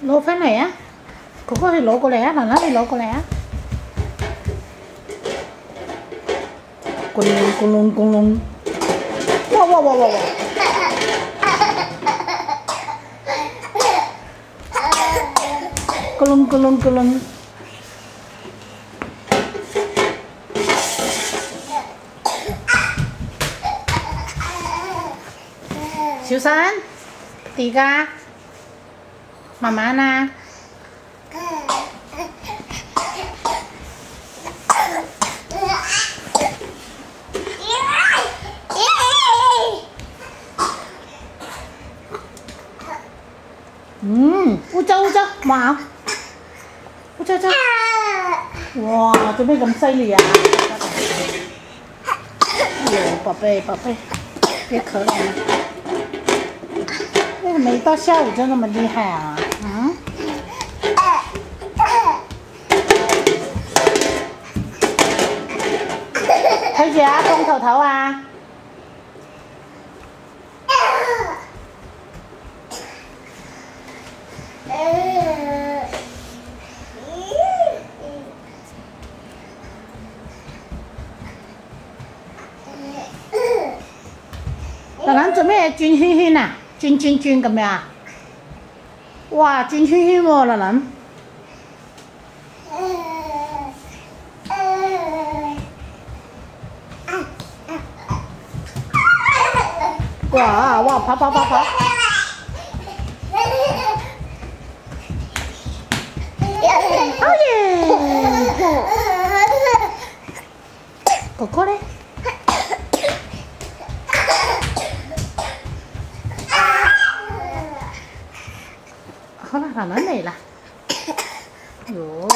lô phép này á? Cũng có thể lô có lẽ là nó thì lô có lẽ. Cùng lùng cùng lùng cùng lùng wow wow wow wow cùng lùng cùng lùng cùng lùng xíu sáng. Tí ga 新，而家慢慢啊！嗯，污糟污糟，冇，污糟糟。哇，做咩咁犀利啊？哎呦，宝贝宝贝，别咳了。为什么一到下午就那么厉害啊？ Hả? Thấy chưa? con thầu thầu à? Rồi hắn chuẩn bị chuyên hi hi à Chuyên chuyên chuyên cầm bè à 哇，转圈圈喎，嗱嗱。哇哇，跑跑跑跑！哦耶！哥哥咧？ 好了 mặt 了？哟